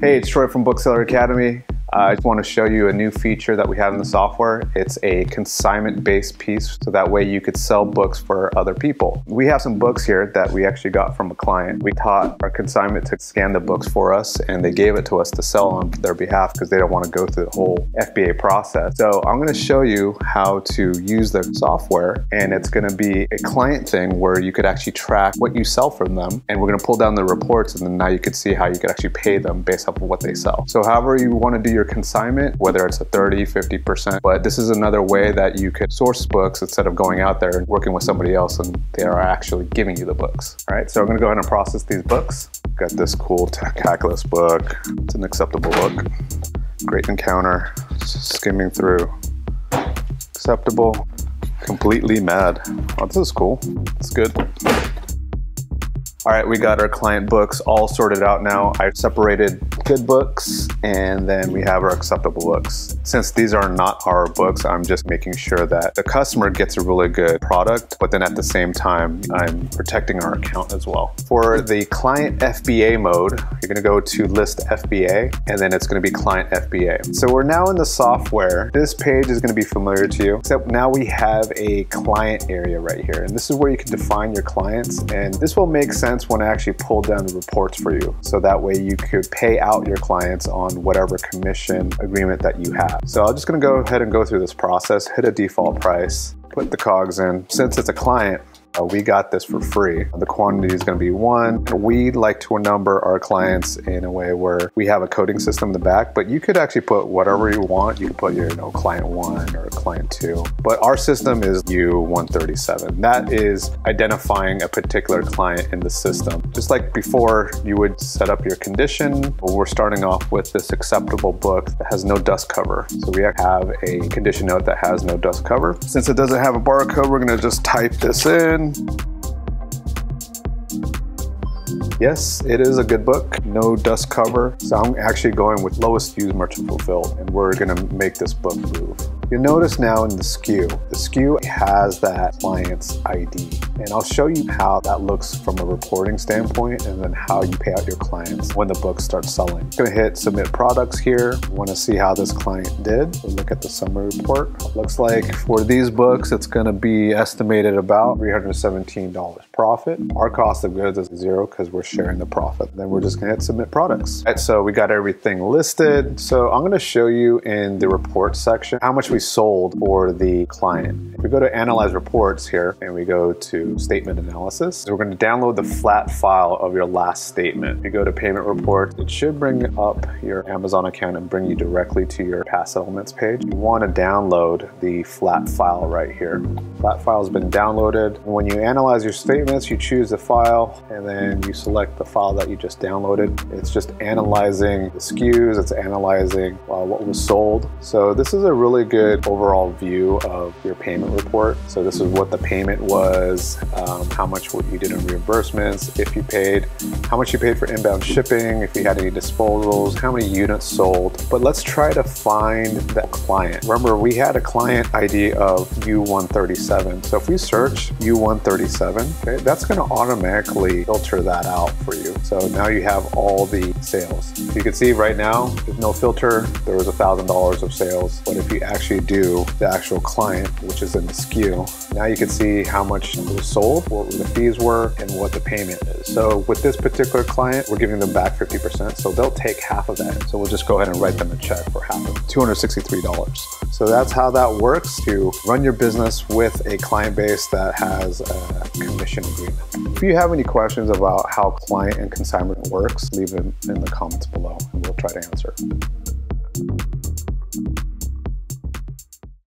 Hey, it's Troy from Bookseller Academy. Uh, I just want to show you a new feature that we have in the software. It's a consignment-based piece, so that way you could sell books for other people. We have some books here that we actually got from a client. We taught our consignment to scan the books for us, and they gave it to us to sell on their behalf because they don't want to go through the whole FBA process. So I'm going to show you how to use the software, and it's going to be a client thing where you could actually track what you sell from them, and we're going to pull down the reports, and then now you could see how you could actually pay them based off of what they sell. So however you want to do your consignment, whether it's a 30, 50%. But this is another way that you could source books instead of going out there and working with somebody else and they are actually giving you the books. All right, so I'm gonna go ahead and process these books. Got this cool calculus book. It's an acceptable book. Great encounter, Just skimming through. Acceptable, completely mad. Oh, this is cool. It's good. All right, we got our client books all sorted out now. I separated good books and then we have our acceptable books. Since these are not our books, I'm just making sure that the customer gets a really good product, but then at the same time, I'm protecting our account as well. For the client FBA mode, you're gonna go to list FBA and then it's gonna be client FBA. So we're now in the software. This page is gonna be familiar to you, except now we have a client area right here. And this is where you can define your clients. And this will make sense clients want to actually pull down the reports for you. So that way you could pay out your clients on whatever commission agreement that you have. So I'm just going to go ahead and go through this process, hit a default price, put the cogs in. Since it's a client, uh, we got this for free. The quantity is going to be one. We like to number our clients in a way where we have a coding system in the back, but you could actually put whatever you want. You could put your you know, client one or client two, but our system is U137. That is identifying a particular client in the system. Just like before, you would set up your condition. We're starting off with this acceptable book that has no dust cover. So we have a condition note that has no dust cover. Since it doesn't have a barcode, we're to just type this in. Yes, it is a good book, no dust cover. So I'm actually going with lowest SKUs merchant fulfilled, and we're gonna make this book move. You'll notice now in the SKU, the SKU has that client's ID. And I'll show you how that looks from a reporting standpoint and then how you pay out your clients when the book starts selling. I'm gonna hit submit products here. Wanna see how this client did. We'll look at the summary report. Looks like for these books, it's gonna be estimated about $317 profit. Our cost of goods is zero because we're sharing the profit. Then we're just gonna hit submit products. Right, so we got everything listed. So I'm gonna show you in the report section how much we sold for the client. If we go to analyze reports here and we go to statement analysis, we're gonna download the flat file of your last statement. If you go to payment report, it should bring up your Amazon account and bring you directly to your past settlements page. You wanna download the flat file right here. Flat file has been downloaded. When you analyze your statements, you choose the file and then you select the file that you just downloaded. It's just analyzing the SKUs, it's analyzing uh, what was sold. So this is a really good overall view of your payment report. So this is what the payment was, um, how much what you did in reimbursements, if you paid, how much you paid for inbound shipping, if you had any disposals, how many units sold. But let's try to find that client. Remember, we had a client ID of U137. So if we search U137, okay, that's gonna automatically filter that out for you. So now you have all the sales. You can see right now, there's no filter, there was a $1,000 of sales. But if you actually do the actual client, which is in the SKU, now you can see how much was sold, what the fees were, and what the payment is. So with this particular client, we're giving them back 50%, so they'll take half of that. So we'll just go ahead and write them a check for half of $263. So that's how that works to run your business with a client base that has a commission agreement. If you have any questions about how client and consignment works, leave them in the comments below and we'll try to answer.